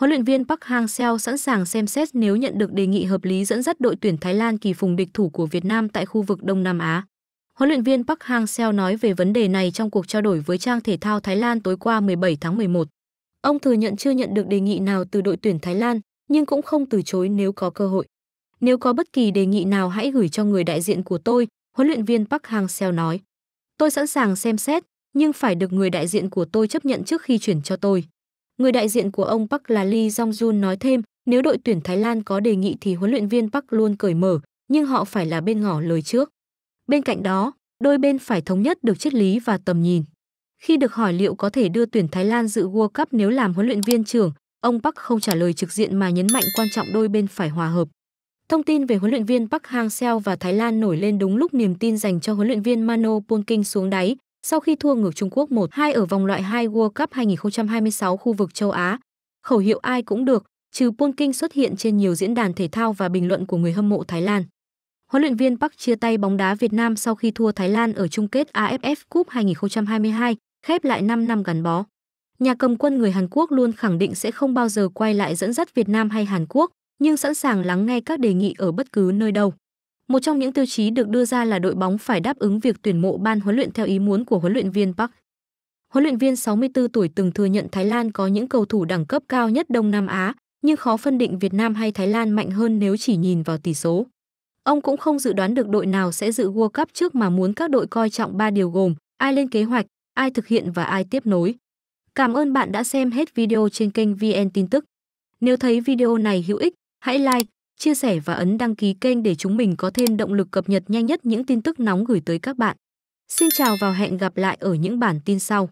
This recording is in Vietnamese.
Huấn luyện viên Park Hang-seo sẵn sàng xem xét nếu nhận được đề nghị hợp lý dẫn dắt đội tuyển Thái Lan kỳ phùng địch thủ của Việt Nam tại khu vực Đông Nam Á. Huấn luyện viên Park Hang-seo nói về vấn đề này trong cuộc trao đổi với trang thể thao Thái Lan tối qua 17 tháng 11. Ông thừa nhận chưa nhận được đề nghị nào từ đội tuyển Thái Lan, nhưng cũng không từ chối nếu có cơ hội. Nếu có bất kỳ đề nghị nào hãy gửi cho người đại diện của tôi, huấn luyện viên Park Hang-seo nói. Tôi sẵn sàng xem xét, nhưng phải được người đại diện của tôi chấp nhận trước khi chuyển cho tôi. Người đại diện của ông Park là Lee Jong-jun nói thêm, nếu đội tuyển Thái Lan có đề nghị thì huấn luyện viên Park luôn cởi mở, nhưng họ phải là bên ngỏ lời trước. Bên cạnh đó, đôi bên phải thống nhất được triết lý và tầm nhìn. Khi được hỏi liệu có thể đưa tuyển Thái Lan dự World Cup nếu làm huấn luyện viên trưởng, ông Park không trả lời trực diện mà nhấn mạnh quan trọng đôi bên phải hòa hợp. Thông tin về huấn luyện viên Park Hang-seo và Thái Lan nổi lên đúng lúc niềm tin dành cho huấn luyện viên Mano Polking xuống đáy sau khi thua ngược Trung Quốc 1-2 ở vòng loại 2 World Cup 2026 khu vực châu Á. Khẩu hiệu ai cũng được, trừ Polking xuất hiện trên nhiều diễn đàn thể thao và bình luận của người hâm mộ Thái Lan. Huấn luyện viên Park chia tay bóng đá Việt Nam sau khi thua Thái Lan ở chung kết AFF Cup 2022, khép lại 5 năm gắn bó. Nhà cầm quân người Hàn Quốc luôn khẳng định sẽ không bao giờ quay lại dẫn dắt Việt Nam hay Hàn Quốc, nhưng sẵn sàng lắng nghe các đề nghị ở bất cứ nơi đâu. Một trong những tiêu chí được đưa ra là đội bóng phải đáp ứng việc tuyển mộ ban huấn luyện theo ý muốn của huấn luyện viên Park. Huấn luyện viên 64 tuổi từng thừa nhận Thái Lan có những cầu thủ đẳng cấp cao nhất Đông Nam Á, nhưng khó phân định Việt Nam hay Thái Lan mạnh hơn nếu chỉ nhìn vào tỷ số. Ông cũng không dự đoán được đội nào sẽ dự World Cup trước mà muốn các đội coi trọng ba điều gồm ai lên kế hoạch, ai thực hiện và ai tiếp nối. Cảm ơn bạn đã xem hết video trên kênh VN Tin tức. Nếu thấy video này hữu ích, hãy like, chia sẻ và ấn đăng ký kênh để chúng mình có thêm động lực cập nhật nhanh nhất những tin tức nóng gửi tới các bạn. Xin chào và hẹn gặp lại ở những bản tin sau.